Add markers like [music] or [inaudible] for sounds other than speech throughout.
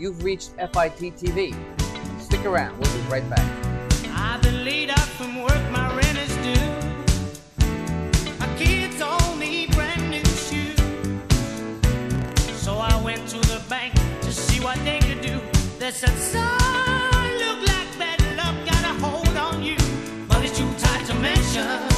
you've reached FIT TV. Stick around, we'll be right back. I've been laid out from work, my rent is due. My kids all need brand new shoes. So I went to the bank to see what they could do. They said, son, look like got a hold on you. But it's too tight to mention.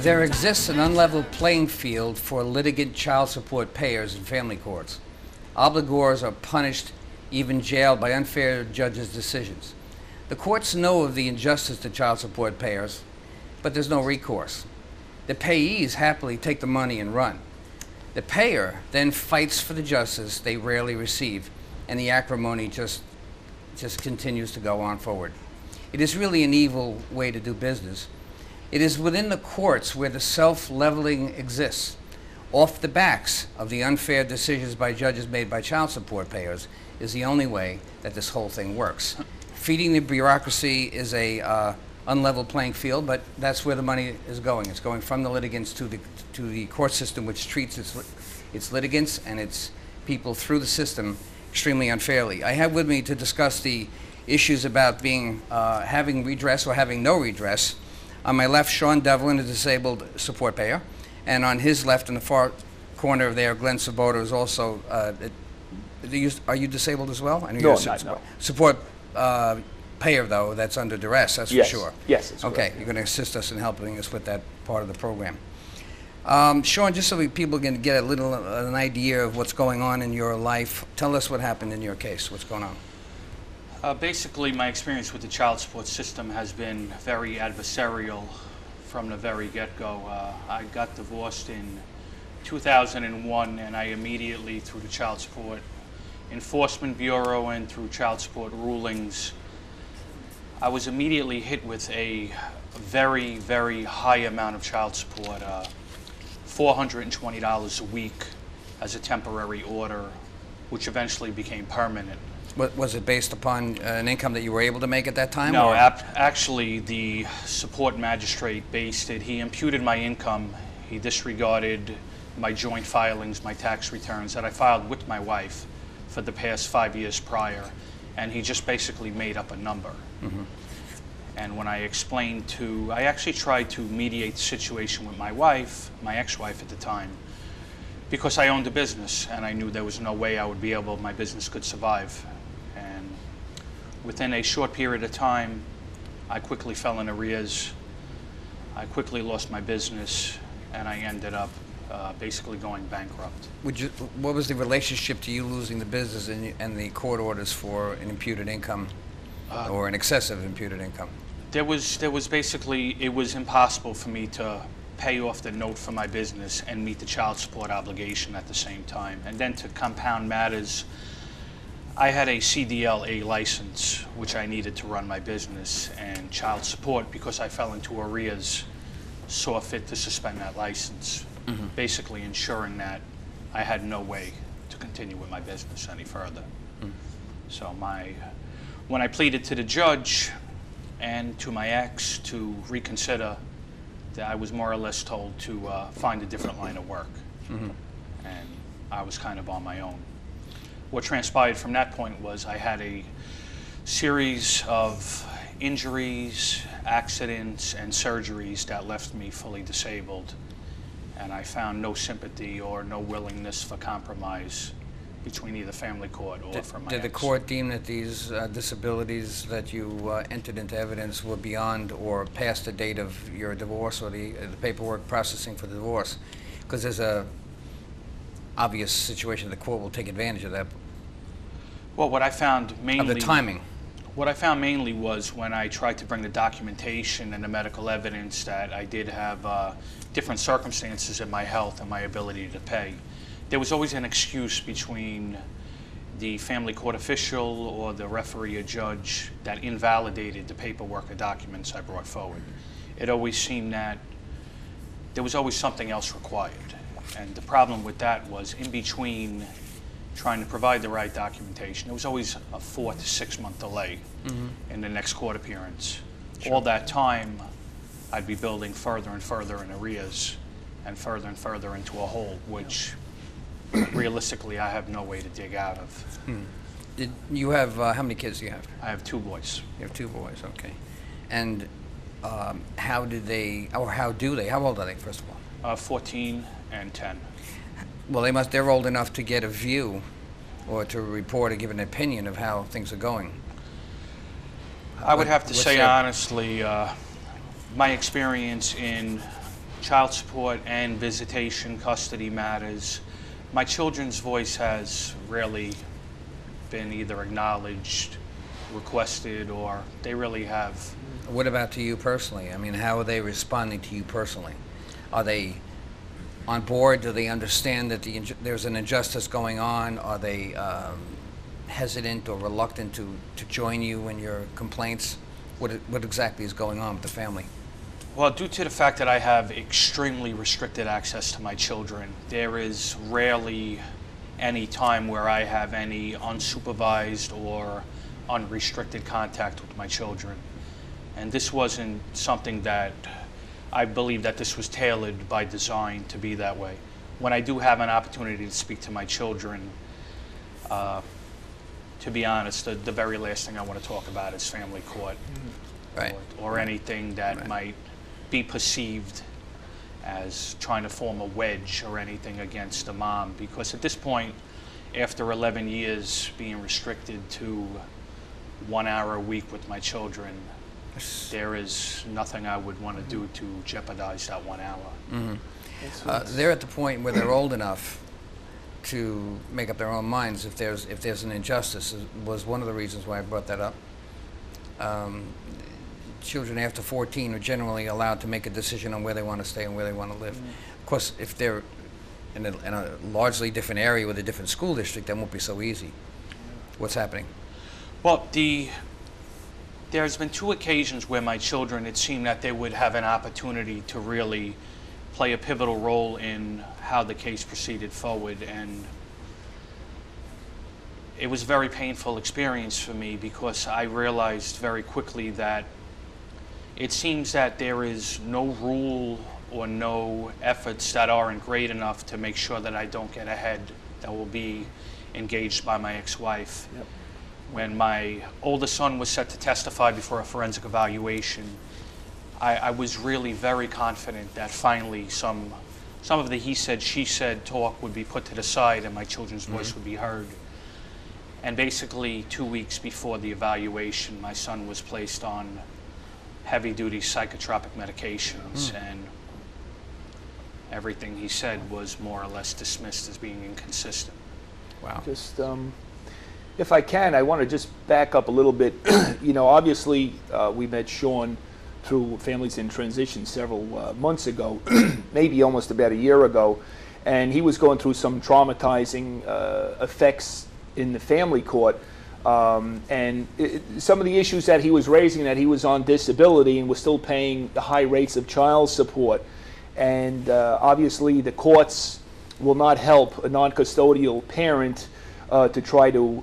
There exists an unlevel playing field for litigant child support payers in family courts. Obligors are punished, even jailed by unfair judges' decisions. The courts know of the injustice to child support payers, but there's no recourse. The payees happily take the money and run. The payer then fights for the justice they rarely receive, and the acrimony just, just continues to go on forward. It is really an evil way to do business. It is within the courts where the self leveling exists, off the backs of the unfair decisions by judges made by child support payers, is the only way that this whole thing works. Feeding the bureaucracy is a uh, unlevel playing field, but that's where the money is going. It's going from the litigants to the to the court system, which treats its its litigants and its people through the system extremely unfairly. I have with me to discuss the issues about being uh, having redress or having no redress. On my left, Sean Delevan, a disabled support payer, and on his left, in the far corner there, Glenn Svoboda is also. Uh, you- are you disabled as well? I know No, you're I'm a not, support, no. support uh, payer though. That's under duress. That's Yes. for sure. Yes, Okay, correct. you're going to assist us in helping us with that part of the program. Um, Sean, just so we, people can get a little uh, an idea of what's going on in your life, tell us what happened in your case. What's going on? Uh, basically, my experience with the child support system has been very adversarial from the very get-go. Uh, I got divorced in 2001, and I immediately, through the Child Support Enforcement Bureau and through child support rulings, I was immediately hit with a very, very high amount of child support, uh, $420 a week as a temporary order, which eventually became permanent. Wa- Was it based upon uh, an income that you were able to make at that time? No, actually, the support magistrate based it. He imputed my income. He disregarded my joint filings, my tax returns that I filed with my wife for the past five years prior, and he just basically made up a number. And when I explained to, I actually tried to mediate the situation with my wife, my ex-wife at the time, because I owned a business and I knew there was no way I would be able, my business could survive. Within a short period of time, I quickly fell in arrears. I quickly lost my business, and I ended up uh, basically going bankrupt. Would you, what was the relationship to you losing the business and, and the court orders for an imputed income Uh, or an excessive imputed income? There was, there was basically, it was impossible for me to pay off the note for my business and meet the child support obligation at the same time. And then to compound matters, I had a CDLA license, which I needed to run my business, and child support, because I fell into arrears, saw fit to suspend that license, mm-hmm. basically ensuring that I had no way to continue with my business any further. Mm. So my, when I pleaded to the judge and to my ex to reconsider, that I was more or less told to uh, find a different line of work, mm-hmm. and I was kind of on my own. What transpired from that point was I had a series of injuries, accidents, and surgeries that left me fully disabled, and I found no sympathy or no willingness for compromise between either family court or Did, from my did the court deem that these uh, disabilities that you uh, entered into evidence were beyond or past the date of your divorce or the, uh, the paperwork processing for the divorce? Because there's a obvious situation the court will take advantage of that, Well, what I found mainly of the timing. What I found mainly was when I tried to bring the documentation and the medical evidence that I did have uh, different circumstances in my health and my ability to pay. there was always an excuse between the family court official or the referee or judge that invalidated the paperwork or documents I brought forward. It always seemed that there was always something else required. And the problem with that was in between trying to provide the right documentation, there was always a four to six month delay in the next court appearance. All that time, I'd be building further and further in arrears and further and further into a hole, which realistically I have no way to dig out of. Did you have, uh, how many kids do you have? I have two boys. You have two boys, okay. And um, how did they, or how do they, how old are they, first of all? Uh, 14 and 10. Well, they must, they're old enough to get a view or to report or give an opinion of how things are going. I would have to what's say honestly, uh, my experience in child support and visitation custody matters, my children's voice has rarely been either acknowledged, requested, or they really have. What about to you personally? I mean, how are they responding to you personally? Are they on board? Do they understand that the, there's an injustice going on? Are they um, hesitant or reluctant to, to join you in your complaints? What, what exactly is going on with the family? Well, due to the fact that I have extremely restricted access to my children, there is rarely any time where I have any unsupervised or unrestricted contact with my children. And this wasn't something that I believe that this was tailored by design to be that way. When I do have an opportunity to speak to my children, uh, to be honest, the, the very last thing I want to talk about is family court Right. or, or anything that Right. might be perceived as trying to form a wedge or anything against the mom. Because at this point, after 11 years being restricted to one hour a week with my children, there is nothing I would want to do to jeopardize that one hour. Uh, they're at the point where they're old enough to make up their own minds if there's if there's an injustice. Is- Was one of the reasons why I brought that up. Um, children after 14 are generally allowed to make a decision on where they want to stay and where they want to live. Of course, if they're in a, in a largely different area with a different school district, that won't be so easy. What's happening? Well, the there's been two occasions where my children, it seemed that they would have an opportunity to really play a pivotal role in how the case proceeded forward, and it was a very painful experience for me because I realized very quickly that it seems that there is no rule or no efforts that aren't great enough to make sure that I don't get ahead that will be engaged by my ex-wife. When my oldest son was set to testify before a forensic evaluation, I, I was really very confident that finally some, some of the he said, she said talk would be put to the side and my children's voice would be heard. And basically, two weeks before the evaluation, my son was placed on heavy duty psychotropic medications, and everything he said was more or less dismissed as being inconsistent. Wow. Just, um, if I can, I want to just back up a little bit. [clears throat] you know, obviously, uh, we met Sean through Families in Transition several uh, months ago, [clears throat] maybe almost about a year ago, and he was going through some traumatizing uh, effects in the family court. Um, and it, some of the issues that he was raising that he was on disability and was still paying the high rates of child support. And uh, obviously, the courts will not help a non custodial parent uh, to try to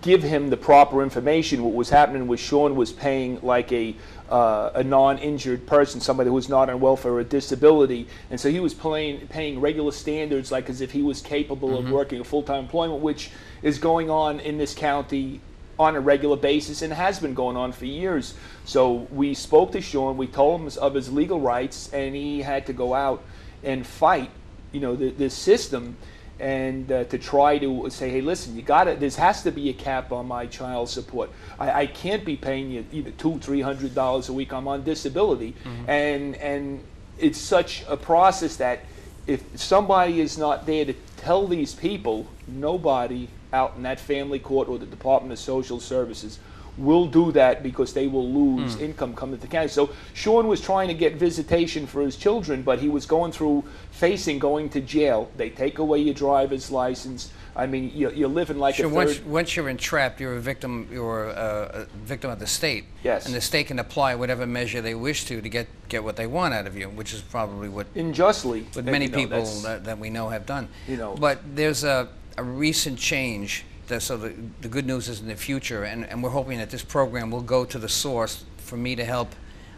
give him the proper information. What was happening was Sean was paying like a uh, a non-injured person, somebody who was not on welfare or disability, and so he was paying paying regular standards, like as if he was capable of working a full-time employment, which is going on in this county on a regular basis and has been going on for years. So we spoke to Sean, we told him of his legal rights, and he had to go out and fight, you know, the, this system and uh, to try to say, hey, listen, you got to. There has to be a cap on my child support. I, I can't be paying you either two, three hundred dollars a week. I'm on disability, and and it's such a process that if somebody is not there to tell these people, nobody out in that family court or the Department of Social Services will do that because they will lose hmm. income coming to the county. So Sean was trying to get visitation for his children, but he was going through facing going to jail. They take away your driver's license. I mean, you're, you're living like Sure, a third. once, once you're entrapped, you're a victim, you're a, a victim of the state. Yes. And the state can apply whatever measure they wish to to get, get what they want out of you, which is probably what unjustly. what many you know, people that, that we know have done. You know. But there's a, a recent change, that, so the, the good news is in the future, and, and we're hoping that this program will go to the source for me to help.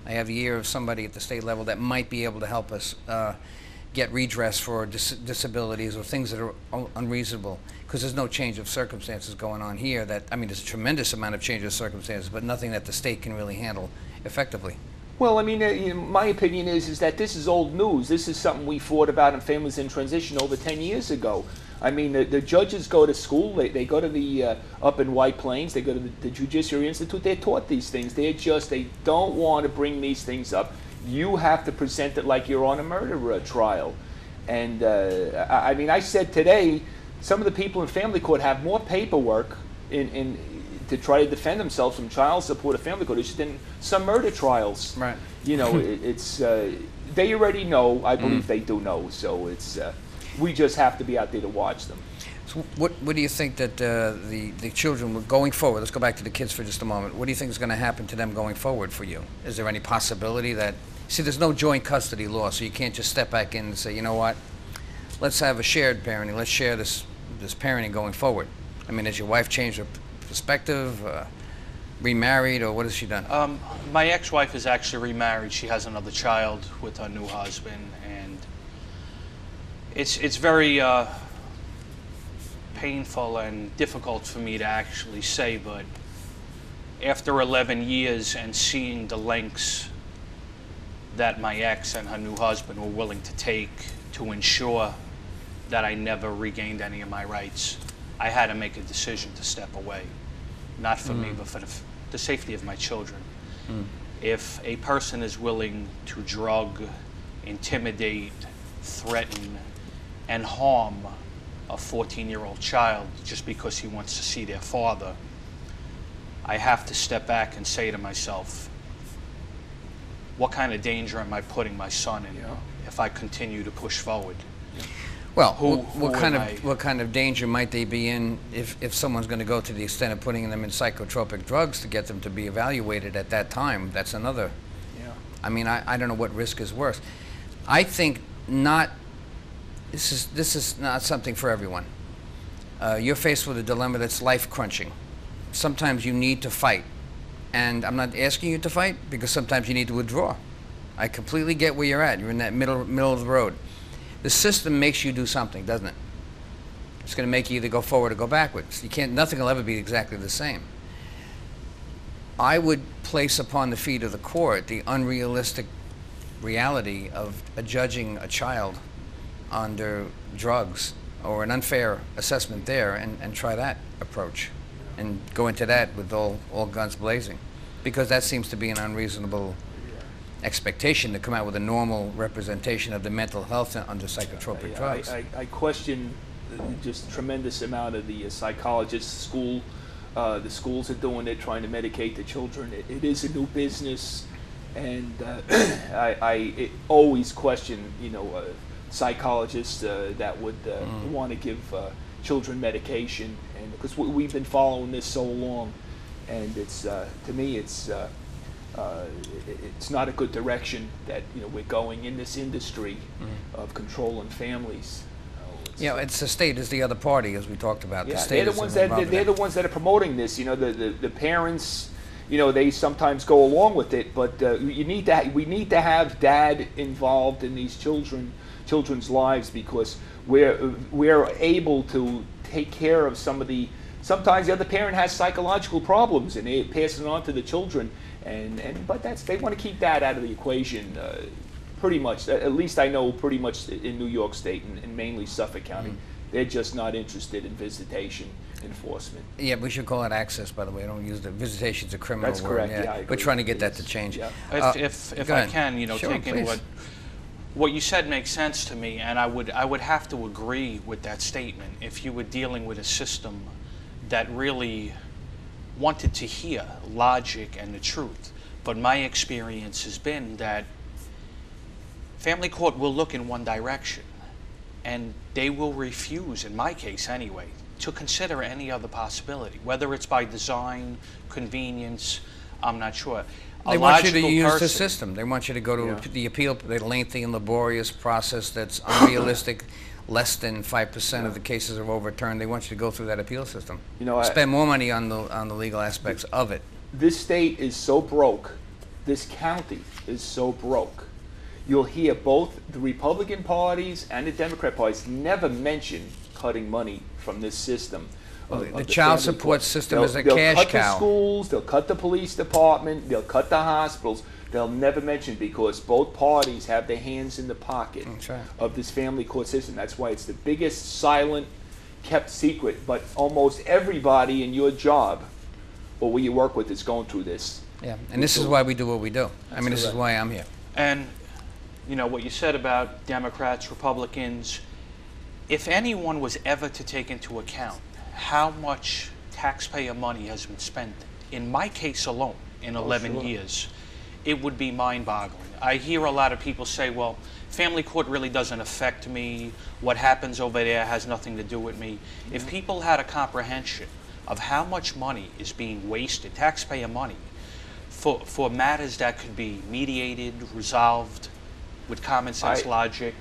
I have a year of somebody at the state level that might be able to help us uh, get redress for dis- disabilities or things that are unreasonable, because there's no change of circumstances going on here that, I mean, there's a tremendous amount of change of circumstances, but nothing that the state can really handle effectively. Well, I mean, uh, you know, my opinion is is that this is old news. This is something we fought about in families in transition over 10 years ago. I mean, the, the judges go to school. They, they go to the uh, up in White Plains. They go to the, the Judiciary Institute. They're taught these things. They're just they don't want to bring these things up. You have to present it like you're on a murder uh, trial. And uh, I, I mean, I said today, some of the people in family court have more paperwork in, in to try to defend themselves from child support or family court issues than some murder trials. Right. You know, [laughs] it, it's uh, they already know. I believe they do know. So it's uh, we just have to be out there to watch them. So what, what do you think that uh, the, the children, will- going forward, let's go back to the kids for just a moment. What do you think is going to happen to them going forward for you? Is there any possibility that, see, there's no joint custody law, so you can't just step back in and say, you know what, let's have a shared parenting, let's share this, this parenting going forward. I mean, has your wife changed her perspective, uh, remarried, or what has she done? Um, my ex-wife is actually remarried. She has another child with her new husband, and it's it's very uh, painful and difficult for me to actually say. But after 11 years and seeing the lengths that my ex and her new husband were willing to take to ensure that I never regained any of my rights, I had to make a decision to step away. Not for me, but for the, f- the safety of my children. If a person is willing to drug, intimidate, threaten, and harm a 14 year old child just because he wants to see their father, I have to step back and say to myself, what kind of danger am I putting my son in Yeah. if I continue to push forward? Well, Who- what, what who kind of I? what kind of danger might they be in if, if someone's going to go to the extent of putting them in psychotropic drugs to get them to be evaluated at that time? That's another. Yeah. I mean, I, I don't know what risk is worse. I think not. This is this is not something for everyone. Uh, you're faced with a dilemma that's life crunching. Sometimes you need to fight, and I'm not asking you to fight because sometimes you need to withdraw. I completely get where you're at. You're in that middle middle of the road. The system makes you do something, doesn't it? It's going to make you either go forward or go backwards. You can't. Nothing will ever be exactly the same. I would place upon the feet of the court the unrealistic reality of judging a child under drugs or an unfair assessment there and, and try that approach and go into that with all, all guns blazing because that seems to be an unreasonable expectation to come out with a normal representation of the mental health under psychotropic I, drugs. I, I question uh, just tremendous amount of the uh, psychologists, school, uh, the schools are doing it, trying to medicate the children. It, it is a new business, and uh, [clears throat] I, I always question, you know, uh, psychologists uh, that would uh, want to give uh, children medication, and because we, we've been following this so long, and it's uh, to me it's. Uh, uh, it- it's not a good direction that you know we're going in this industry of controlling families. Uh, it's- you know, it's the state is the other party, as we talked about. the yeah, state they're the ones that they're, they're the ones that are promoting this. You know, the, the, the parents, you know, they sometimes go along with it, but uh, you need to ha- we need to have dad involved in these children children's lives because we're we're able to take care of some of the. Sometimes the other parent has psychological problems and they pass it on to the children, and, and but that's they want to keep that out of the equation. Uh, pretty much, at least I know pretty much in New York State and, and mainly Suffolk County, Mm. they're just not interested in visitation enforcement. Yeah, we should call it access, by the way. I don't use the visitation's a criminal That's word. correct, Yeah, yeah, We're trying to get that to change. yeah. If, Uh, if, if go I ahead. can, you know, Sure, taking please. what what you said makes sense to me, and I would I would have to agree with that statement. If you were dealing with a system that really wanted to hear logic and the truth. But my experience has been that family court will look in one direction and they will refuse, in my case anyway, to consider any other possibility, whether it's by design, convenience, I'm not sure. They want you to use the system. They want you to go to Yeah. the appeal, the lengthy and laborious process that's unrealistic. [coughs] Less than five percent of the cases are overturned. They want you to go through that appeal system. You know, I- Spend more money on the, on the legal aspects of it. this state is so broke, this county is so broke. You'll hear both the Republican parties and the Democrat parties never mention cutting money from this system. Of- the of child family support court. system They'll- is a they'll cash cut the cow. schools, they'll cut the police department, they'll cut the hospitals. They'll never mention because both parties have their hands in the pocket That's right. of this family court system. That's why it's the biggest silent, kept secret. But almost everybody in your job or where you work with is going through this. Yeah, and this is why we do what we do. I mean, this is why I'm here. And, you know, what you said about Democrats, Republicans, if anyone was ever to take into account how much taxpayer money has been spent, in my case alone, in 11 sure. years, it would be mind boggling. I hear a lot of people say, well, family court really doesn't affect me. What happens over there has nothing to do with me. If people had a comprehension of how much money is being wasted, taxpayer money, for, for matters that could be mediated, resolved with common sense I- logic.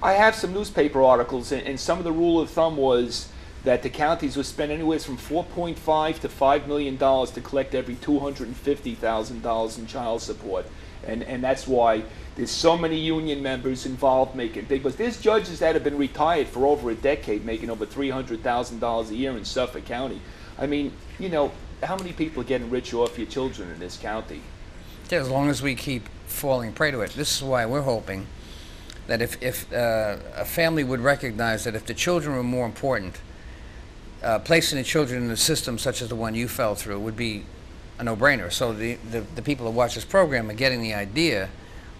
I have some newspaper articles, and, and some of the rule of thumb was that the counties would spend anywhere from 4.5 to 5 million dollars to collect every 250,000 dollars in child support, and and that's why there's so many union members involved making big. But there's judges that have been retired for over a decade, making over 300,000 dollars a year in Suffolk County. I mean, you know, how many people are getting rich off your children in this county? Yeah, as long as we keep falling prey to it. This is why we're hoping that if, if uh, a family would recognize that if the children were more important, uh, placing the children in a system such as the one you fell through would be a no-brainer. So the, the, the people that watch this program are getting the idea,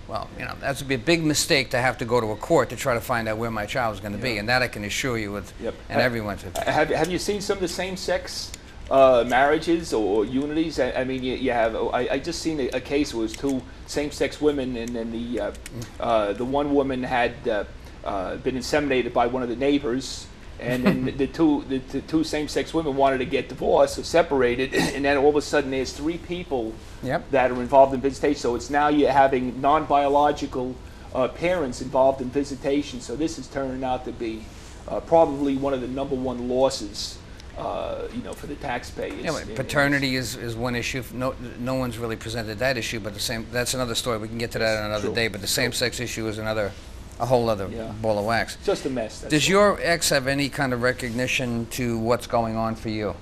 well, you know, that would be a big mistake to have to go to a court to try to find out where my child is going to be. And that I can assure you with, Yep. and Ha- everyone. should- Have, have you seen some of the same-sex uh, marriages or unities? I, I mean, you, you have. I, I just seen a, a case where it was two same-sex women, and then the uh, uh, the one woman had uh, uh, been inseminated by one of the neighbors, and then the two the, the two same-sex women wanted to get divorced or separated, [clears throat] and then all of a sudden there's three people Yep. that are involved in visitation. So it's now you're having non-biological uh, parents involved in visitation. So this is turning out to be uh, probably one of the number one losses, uh, you know, for the taxpayers. Yeah, but in- in paternity is, is one issue. No, no one's really presented that issue, but the same, that's another story. We can get to that on another True. day, but the same-sex issue is another, a whole other Yeah. ball of wax. Just a mess. Does your ex have any kind of recognition to what's going on for you?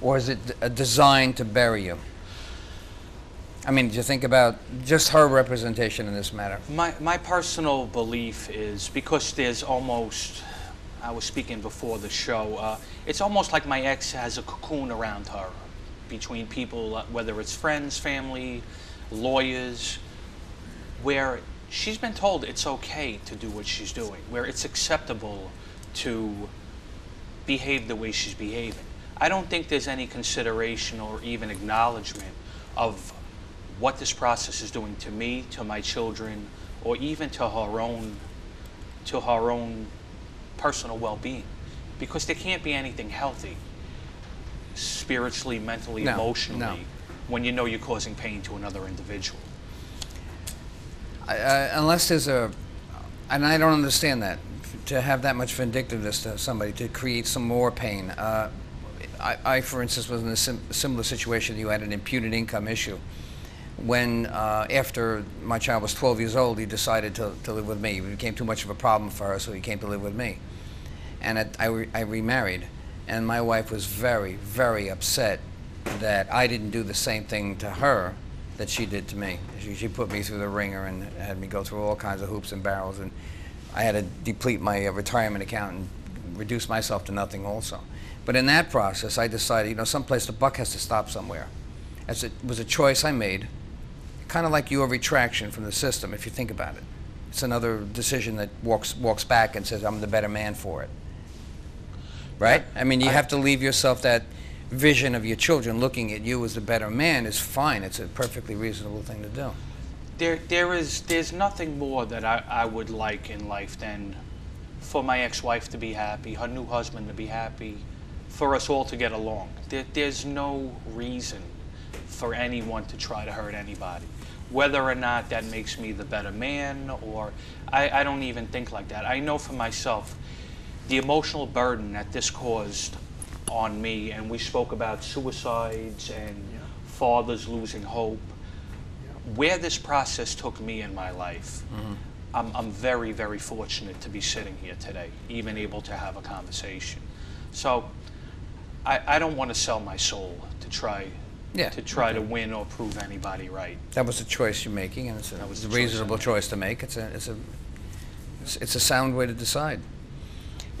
Or is it a design to bury you? I mean, do you think about just her representation in this matter? My, my personal belief is because there's almost, I was speaking before the show, uh, it's almost like my ex has a cocoon around her between people, uh, whether it's friends, family, lawyers, where she's been told it's okay to do what she's doing, where it's acceptable to behave the way she's behaving. I don't think there's any consideration or even acknowledgement of what this process is doing to me, to my children, or even to her own to her own personal well-being. Because there can't be anything healthy spiritually, mentally, No, emotionally no. when you know you're causing pain to another individual. Unless there's a, and I don't understand that, to have that much vindictiveness to somebody, to create some more pain. Uh, I, I, for instance, was in a sim- similar situation. You had an imputed income issue. When, uh, after my child was 12 years old, he decided to, to live with me. It became too much of a problem for her, so he came to live with me. And it, I, re- I remarried, and my wife was very, very upset that I didn't do the same thing to her that she did to me. She, she put me through the ringer and had me go through all kinds of hoops and barrels, and I had to deplete my uh, retirement account and reduce myself to nothing also. But in that process, I decided, you know, someplace the buck has to stop somewhere. As it was a choice I made, kind of like your retraction from the system, if you think about it. It's another decision that walks walks back and says, "I'm the better man for it." Right? I mean, you have to leave yourself that vision of your children looking at you as the better man is fine. It's a perfectly reasonable thing to do. There, there is, there's nothing more that I, I would like in life than for my ex-wife to be happy, her new husband to be happy, for us all to get along. There, there's no reason for anyone to try to hurt anybody. Whether or not that makes me the better man, or I, I don't even think like that. I know for myself the emotional burden that this caused on me, and we spoke about suicides and fathers losing hope where this process took me in my life, mm-hmm. I'm, I'm very, very fortunate to be sitting here today, even able to have a conversation. So I, I don't want to sell my soul to try Yeah, to try to win or prove anybody right. That was a choice you're making, and it's a, That was a the choice reasonable choice to make. It's a, it's a, it's, it's a sound way to decide.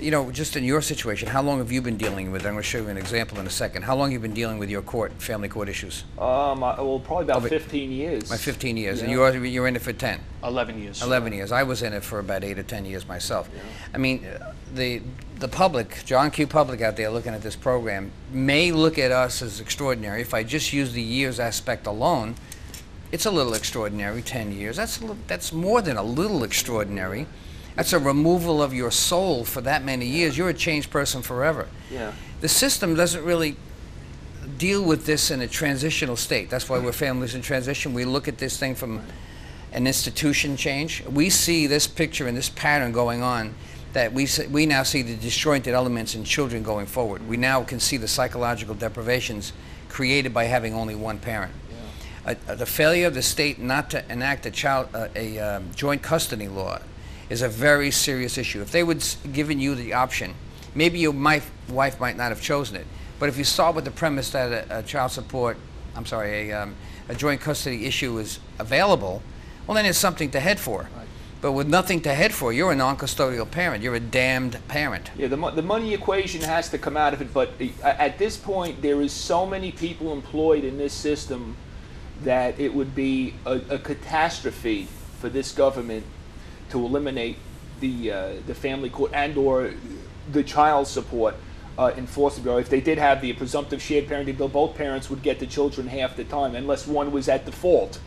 You know, just in your situation, how long have you been dealing with? I'm going to show you an example in a second. How long have you been dealing with your court, family court issues? Um, I, well, probably about but- 15 years. My 15 years, and you're you're in it for 10. 11 years. 11 years. I was in it for about eight or 10 years myself. I mean, uh, the the public, John Q. Public out there looking at this program, may look at us as extraordinary. If I just use the years aspect alone, it's a little extraordinary. 10 years. That's a little, that's more than a little extraordinary. That's a removal of your soul for that many years. You're a changed person forever. Yeah. The system doesn't really deal with this in a transitional state. That's why we're families in transition. We look at this thing from an institution change. We see this picture and this pattern going on that we, we now see the disjointed elements in children going forward. We now can see the psychological deprivations created by having only one parent. Uh, uh, the failure of the state not to enact a child uh, a um, joint custody law is a very serious issue. If they would given you the option, maybe your might, wife might not have chosen it, but if you start with the premise that a, a child support, I'm sorry, a, um, a joint custody issue is available, well then it's something to head for. But with nothing to head for, you're a non-custodial parent. You're a damned parent. Yeah, the, mo- the money equation has to come out of it, but uh, at this point, there is so many people employed in this system that it would be a, a catastrophe for this government to eliminate the uh, the family court and or the child support uh, enforcement bureau. If they did have the presumptive shared parenting bill, both parents would get the children half the time, unless one was at default,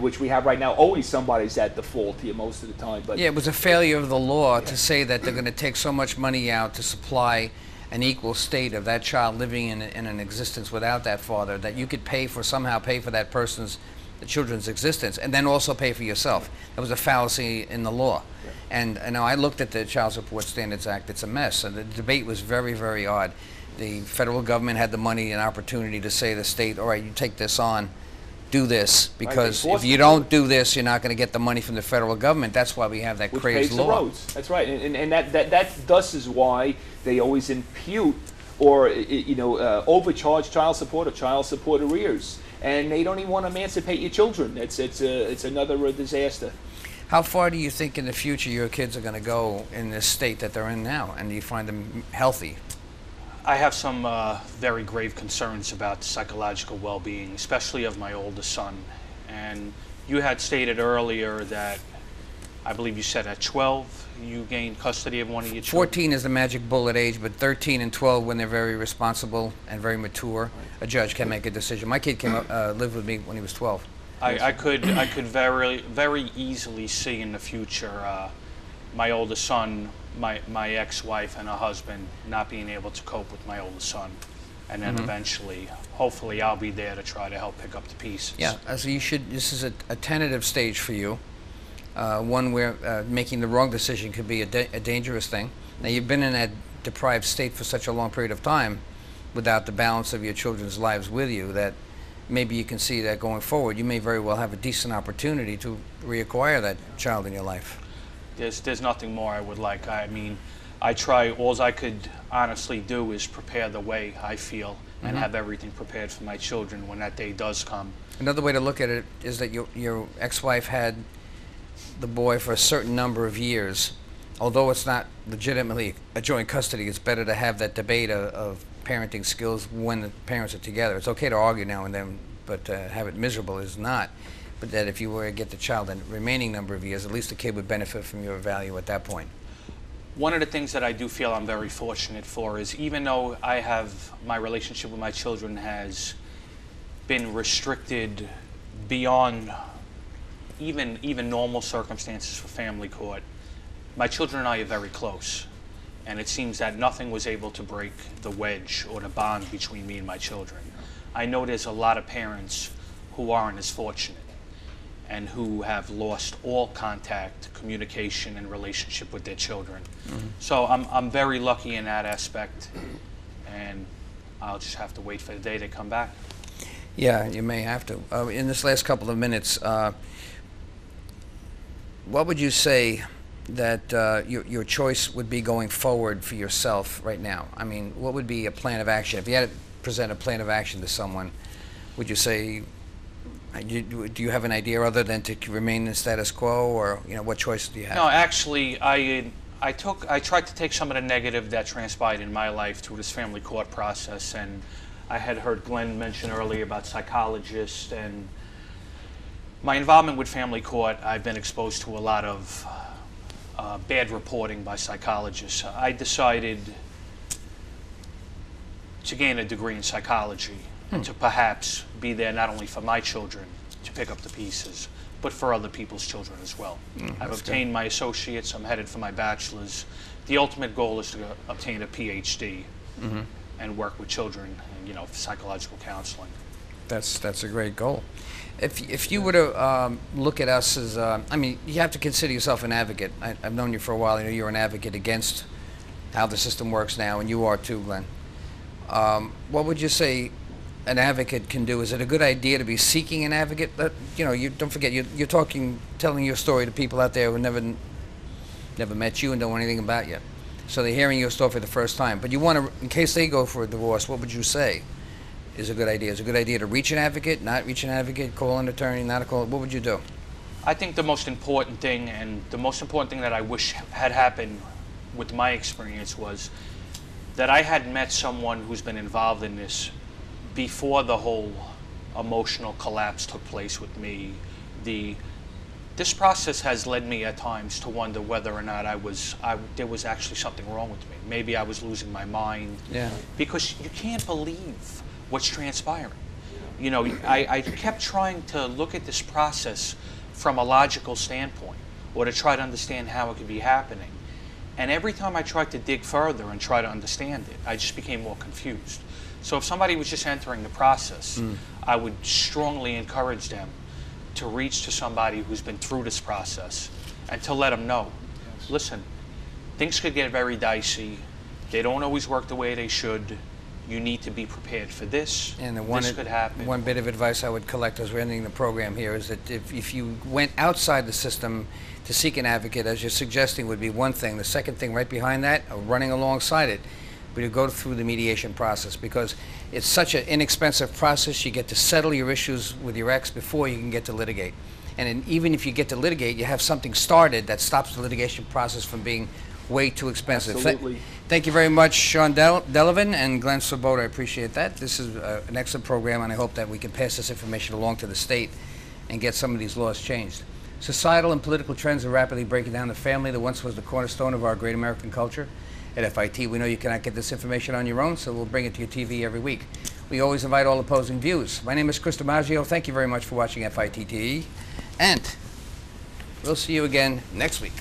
which we have right now. Always somebody's at default here most of the time. But Yeah, it was a failure of the law to say that they're going to take so much money out to supply an equal state of that child living in, in an existence without that father, that you could pay for, somehow pay for that person's, the children's existence, and then also pay for yourself. That was a fallacy in the law. And, you know, I looked at the Child Support Standards Act, it's a mess, and the debate was very, very odd. The federal government had the money and opportunity to say to the state, all right, you take this on, do this, because if you don't do this, you're not going to get the money from the federal government. That's why we have that which crazed paves the law. roads. That's right, and, and, and that, that that thus is why they always impute or you know uh, overcharge child support or child support arrears, and they don't even want to emancipate your children. It's it's a, it's another uh, disaster. How far do you think in the future your kids are going to go in this state that they're in now, and do you find them healthy? I have some uh, very grave concerns about the psychological well-being, especially of my oldest son. And you had stated earlier that I believe you said at 12 you gained custody of one of your children. 14 is the magic bullet age, but 13 and 12, when they're very responsible and very mature, a judge can make a decision. My kid came up, uh, lived with me when he was 12. I, I could I could very very easily see in the future uh, my oldest son, my my ex-wife and her husband not being able to cope with my oldest son, and then eventually, hopefully, I'll be there to try to help pick up the pieces. Yeah, uh, so you should. This is a, a tentative stage for you, uh, one where uh, making the wrong decision could be a, da- a dangerous thing. Now you've been in that deprived state for such a long period of time, without the balance of your children's lives with you, that maybe you can see that going forward, you may very well have a decent opportunity to reacquire that child in your life. There's there's nothing more I would like. I mean, I try. All I could honestly do is prepare the way I feel and have everything prepared for my children when that day does come. Another way to look at it is that your, your ex-wife had the boy for a certain number of years. Although it's not legitimately a joint custody, it's better to have that debate of, parenting skills when the parents are together. It's okay to argue now and then, but uh, have it miserable is not. But that if you were to get the child in the remaining number of years, at least the kid would benefit from your value at that point. one of the things that I do feel I'm very fortunate for is even though I have my relationship with my children has been restricted beyond even even normal circumstances for family court, my children and I are very close. And it seems that nothing was able to break the wedge or the bond between me and my children. I know there's a lot of parents who aren't as fortunate and who have lost all contact, communication, and relationship with their children. So I'm, I'm very lucky in that aspect, and I'll just have to wait for the day they come back. Yeah, you may have to. Uh, in this last couple of minutes, uh, what would you say that uh, your, your choice would be going forward for yourself right now? I mean, what would be a plan of action? If you had to present a plan of action to someone, would you say, uh, you, do you have an idea other than to remain in status quo, or you know, what choice do you have? No, actually, I I took I tried to take some of the negative that transpired in my life through this family court process, and I had heard Glenn mention earlier about psychologists and my involvement with family court. I've been exposed to a lot of uh, bad reporting by psychologists. I decided to gain a degree in psychology and to perhaps be there not only for my children to pick up the pieces, but for other people's children as well. Hmm, I've obtained my associates, I'm headed for my bachelor's. The ultimate goal is to obtain a PhD mm-hmm. and work with children, and, you know, psychological counseling. That's that's a great goal. If if you were to um, look at us as, uh, I mean, you have to consider yourself an advocate. I, I've known you for a while. I know you're an advocate against how the system works now, and you are too, Glenn. Um, what would you say an advocate can do? Is it a good idea to be seeking an advocate? That you know, you don't forget you're, you're talking, telling your story to people out there who never never met you and don't know anything about you. So they're hearing your story for the first time. But you want to, in case they go for a divorce, what would you say? Is a good idea? Is it a good idea to reach an advocate, not reach an advocate, call an attorney, not a call? What would you do? I think the most important thing, and the most important thing that I wish had happened with my experience was that I had met someone who's been involved in this before the whole emotional collapse took place with me. The this process has led me at times to wonder whether or not I was I, there was actually something wrong with me. Maybe I was losing my mind. Yeah. Because you can't believe what's transpiring. You know, I, I kept trying to look at this process from a logical standpoint or to try to understand how it could be happening. And every time I tried to dig further and try to understand it, I just became more confused. So if somebody was just entering the process, hmm. I would strongly encourage them to reach to somebody who's been through this process and to let them know listen, things could get very dicey. They don't always work the way they should. You need to be prepared for this. And the one, this could happen. one bit of advice I would collect as we're ending the program here is that if, if you went outside the system to seek an advocate, as you're suggesting, would be one thing. The second thing right behind that, or running alongside it, would to go through the mediation process because it's such an inexpensive process. You get to settle your issues with your ex before you can get to litigate. And then even if you get to litigate, you have something started that stops the litigation process from being way too expensive. Th- Absolutely. Thank you very much, Sean Del- Delevan and Glenn Svoboda. I appreciate that. This is uh, an excellent program, and I hope that we can pass this information along to the state and get some of these laws changed. Societal and political trends are rapidly breaking down the family that once was the cornerstone of our great American culture. At FIT, we know you cannot get this information on your own, so we'll bring it to your TV every week. We always invite all opposing views. My name is Chris DiMaggio. Thank you very much for watching FITTV, and we'll see you again next week.